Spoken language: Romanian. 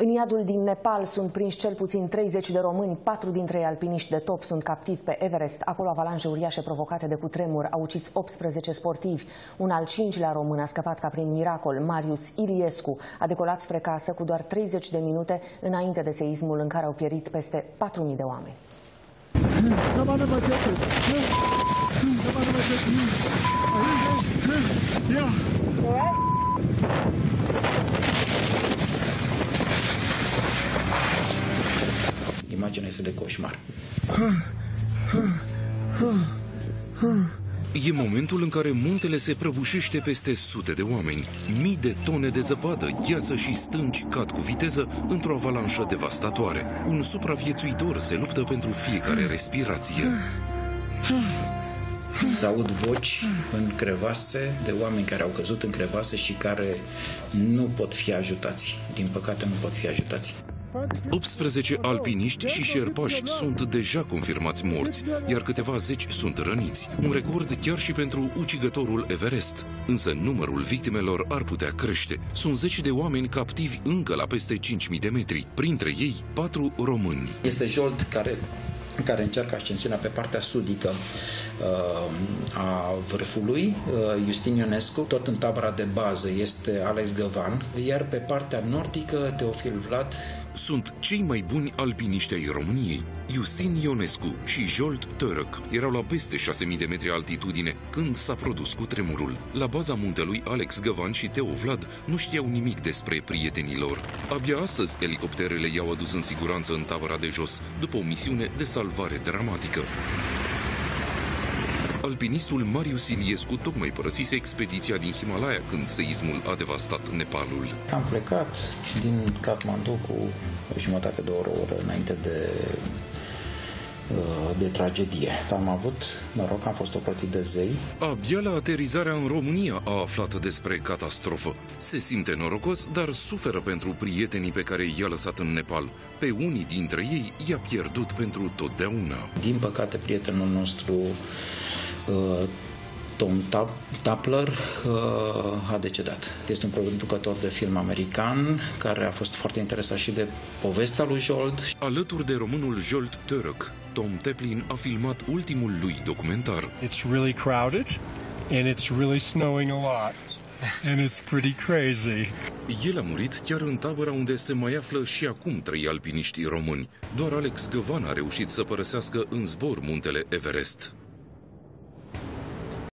În iadul din Nepal sunt prinși cel puțin 30 de români, patru dintre ei alpiniști de top sunt captivi pe Everest. Acolo avalanșe uriașe provocate de cutremur au ucis 18 sportivi. Un al cincilea român a scăpat ca prin miracol. Marius Iliescu a decolat spre casă cu doar 30 de minute înainte de seismul în care au pierit peste 4.000 de oameni. Imaginea este de coșmar. E momentul în care muntele se prăbușește peste sute de oameni. Mii de tone de zăpadă, gheață și stânci cad cu viteză într-o avalanșă devastatoare. Un supraviețuitor se luptă pentru fiecare respirație. Se aud voci în crevase de oameni care au căzut în crevase și care nu pot fi ajutați. Din păcate nu pot fi ajutați. 18 alpiniști și șerpași sunt deja confirmați morți, iar câteva zeci sunt răniți. Un record chiar și pentru ucigătorul Everest. Însă numărul victimelor ar putea crește. Sunt zeci de oameni captivi încă la peste 5.000 de metri, printre ei patru români. Este Jolt care care încearcă ascensiunea pe partea sudică uh, a vârfului, uh, Justin Ionescu, tot în tabăra de bază este Alex Găvan, iar pe partea nordică Teofil Vlad. Sunt cei mai buni alpiniști ai României. Justin Ionescu și Jolt Tărăc erau la peste 6.000 de metri altitudine când s-a produs cu tremurul. La baza muntelui, Alex Găvan și Teo Vlad nu știau nimic despre prietenii lor. Abia astăzi, elicopterele i-au adus în siguranță în tabăra de jos, după o misiune de salvare dramatică. Alpinistul Marius Iliescu tocmai părăsise expediția din Himalaya când seismul a devastat Nepalul. Am plecat din Kathmandu cu o jumătate de oră, oră înainte de de tragedie. Am avut noroc, am fost oprotit de zei. Abia la aterizarea în România a aflat despre catastrofă. Se simte norocos, dar suferă pentru prietenii pe care i-a lăsat în Nepal. Pe unii dintre ei i-a pierdut pentru totdeauna. Din păcate, prietenul nostru uh, Tom Tapler uh, a decedat. Este un producător de film american care a fost foarte interesat și de povestea lui Jolt. Alături de românul Jolt Török, Tom Teplin a filmat ultimul lui documentar. It's really crowded and it's really snowing a lot. And it's pretty crazy. El a murit chiar în tabăra unde se mai află și acum trei alpiniști români. Doar Alex Găvan a reușit să părăsească în zbor muntele Everest.